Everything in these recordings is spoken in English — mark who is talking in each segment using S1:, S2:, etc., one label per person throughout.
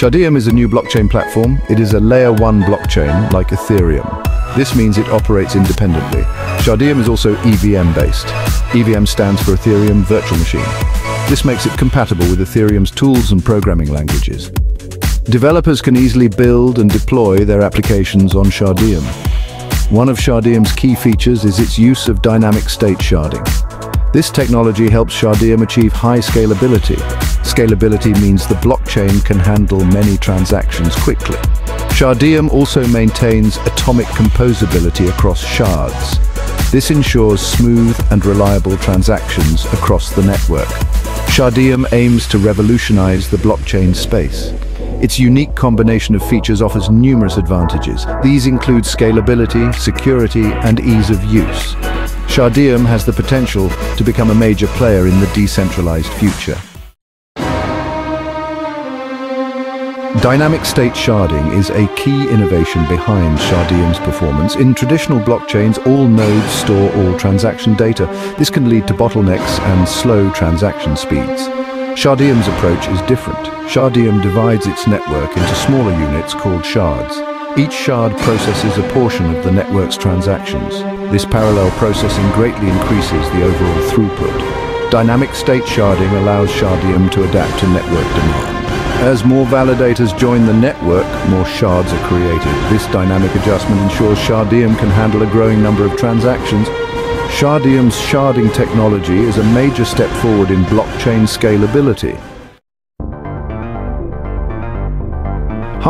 S1: Shardeum is a new blockchain platform. It is a layer 1 blockchain like Ethereum. This means it operates independently. Shardeum is also EVM-based. EVM stands for Ethereum Virtual Machine. This makes it compatible with Ethereum's tools and programming languages. Developers can easily build and deploy their applications on Shardeum. One of Shardeum's key features is its use of dynamic state sharding. This technology helps Shardeum achieve high scalability. Scalability means the blockchain can handle many transactions quickly. Shardeum also maintains atomic composability across shards. This ensures smooth and reliable transactions across the network. Shardeum aims to revolutionize the blockchain space. Its unique combination of features offers numerous advantages. These include scalability, security, and ease of use. Shardeum has the potential to become a major player in the decentralized future. Dynamic state sharding is a key innovation behind Shardeum's performance. In traditional blockchains, all nodes store all transaction data. This can lead to bottlenecks and slow transaction speeds. Shardeum's approach is different. Shardeum divides its network into smaller units called shards. Each shard processes a portion of the network's transactions. This parallel processing greatly increases the overall throughput. Dynamic state sharding allows Shardeum to adapt to network demand. As more validators join the network, more shards are created. This dynamic adjustment ensures Shardeum can handle a growing number of transactions Shardeum's sharding technology is a major step forward in blockchain scalability.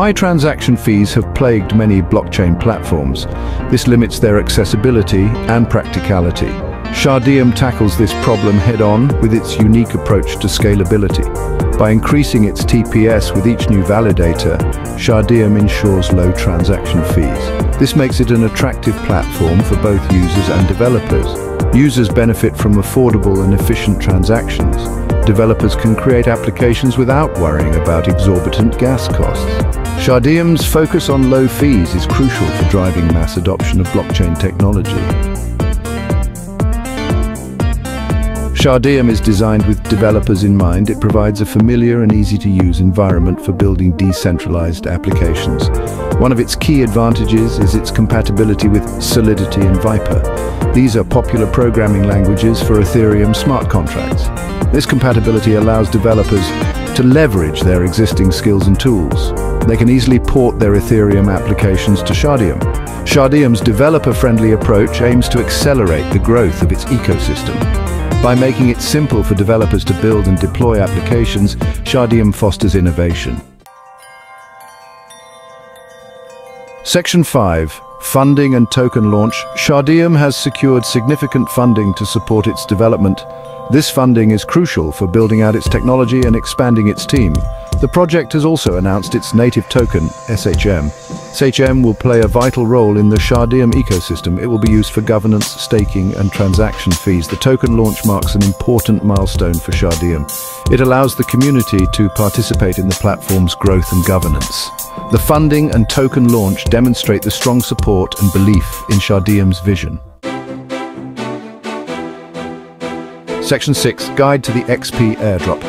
S1: High transaction fees have plagued many blockchain platforms. This limits their accessibility and practicality. Shardeum tackles this problem head-on with its unique approach to scalability. By increasing its TPS with each new validator, Shardeum ensures low transaction fees. This makes it an attractive platform for both users and developers. Users benefit from affordable and efficient transactions. Developers can create applications without worrying about exorbitant gas costs. Shardeum's focus on low fees is crucial for driving mass adoption of blockchain technology. Shardeum is designed with developers in mind. It provides a familiar and easy-to-use environment for building decentralized applications. One of its key advantages is its compatibility with Solidity and Vyper. These are popular programming languages for Ethereum smart contracts. This compatibility allows developers to leverage their existing skills and tools. They can easily port their Ethereum applications to Shardeum. Shardeum's developer-friendly approach aims to accelerate the growth of its ecosystem. By making it simple for developers to build and deploy applications, Shardeum fosters innovation. Section 5. Funding and token launch. Shardeum has secured significant funding to support its development. This funding is crucial for building out its technology and expanding its team. The project has also announced its native token, SHM. SHM will play a vital role in the Shardeum ecosystem. It will be used for governance, staking and transaction fees. The token launch marks an important milestone for Shardeum. It allows the community to participate in the platform's growth and governance. The funding and token launch demonstrate the strong support and belief in Shardeum's vision. Section 6, Guide to the XP Airdrop.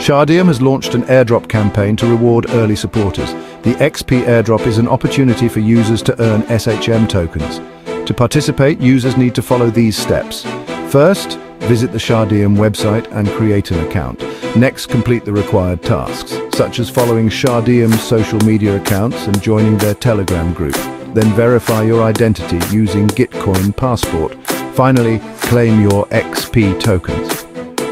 S1: Shardeum has launched an airdrop campaign to reward early supporters. The XP airdrop is an opportunity for users to earn SHM tokens. To participate, users need to follow these steps. First, visit the Shardeum website and create an account. Next, complete the required tasks, such as following Shardeum's social media accounts and joining their Telegram group. Then verify your identity using Gitcoin Passport. Finally, claim your XP tokens.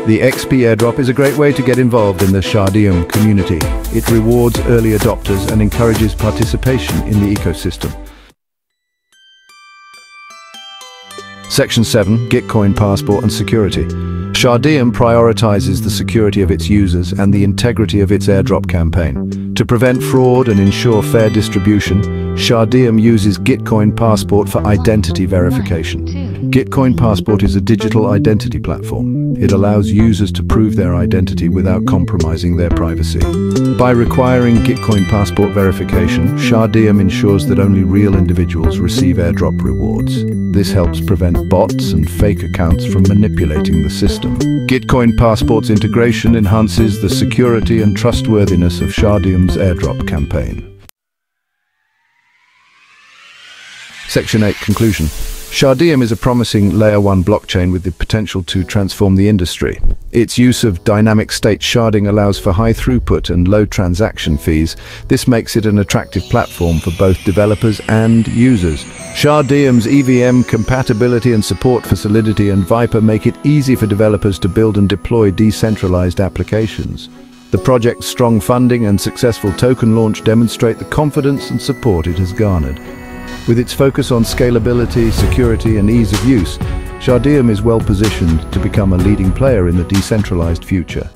S1: The XP airdrop is a great way to get involved in the Shardeum community. It rewards early adopters and encourages participation in the ecosystem. Section 7, Gitcoin Passport and Security. Shardeum prioritizes the security of its users and the integrity of its airdrop campaign. To prevent fraud and ensure fair distribution, Shardeum uses Gitcoin Passport for identity verification. Gitcoin Passport is a digital identity platform. It allows users to prove their identity without compromising their privacy. By requiring Gitcoin Passport verification, Shardeum ensures that only real individuals receive airdrop rewards. This helps prevent bots and fake accounts from manipulating the system. Ecosystem. Gitcoin Passport's integration enhances the security and trustworthiness of Shardeum's airdrop campaign. Section 8 Conclusion Shardeum is a promising Layer 1 blockchain with the potential to transform the industry. Its use of dynamic state sharding allows for high throughput and low transaction fees. This makes it an attractive platform for both developers and users. Shardeum's EVM compatibility and support for Solidity and Vyper make it easy for developers to build and deploy decentralized applications. The project's strong funding and successful token launch demonstrate the confidence and support it has garnered. With its focus on scalability, security and ease of use, Shardeum is well positioned to become a leading player in the decentralized future.